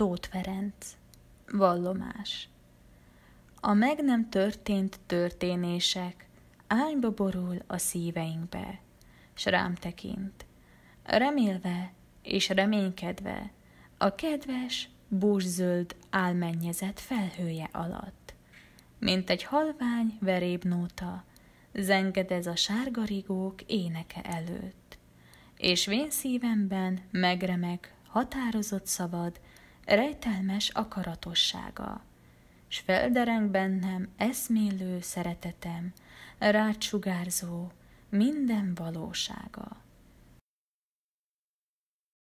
Tóth Ferenc Vallomás. A meg nem történt történések ányba borul a szíveinkbe, s rám tekint, remélve és reménykedve a kedves, búzszöld álmennyezet felhője alatt. Mint egy halvány verébnóta, zenged a sárgarigók éneke előtt, és vén szívemben megremek, határozott szavad, rejtelmes akaratossága, s feldereng bennem eszmélő szeretetem, rád sugárzó minden valósága.